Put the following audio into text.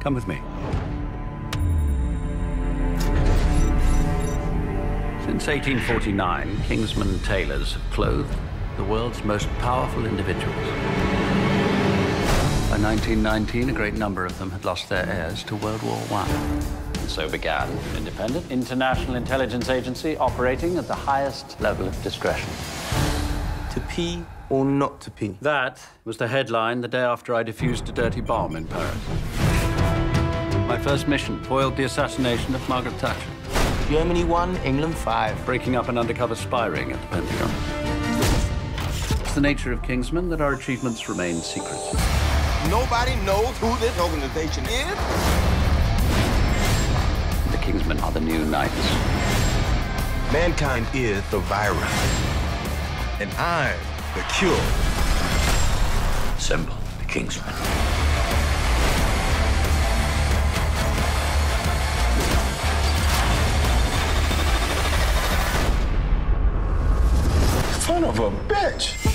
Come with me. Since 1849, Kingsman tailors have clothed the world's most powerful individuals. By 1919, a great number of them had lost their heirs to World War I. And so began an independent international intelligence agency operating at the highest level of discretion. To pee or not to pee? That was the headline the day after I defused a dirty bomb in Paris. My first mission foiled the assassination of Margaret Thatcher, Germany 1, England 5. breaking up an undercover spy ring at the Pentagon. It's the nature of Kingsman that our achievements remain secret. Nobody knows who this organization is. The Kingsmen are the new knights. Mankind is the virus, and I'm the cure. Assemble the Kingsmen. Son of a bitch!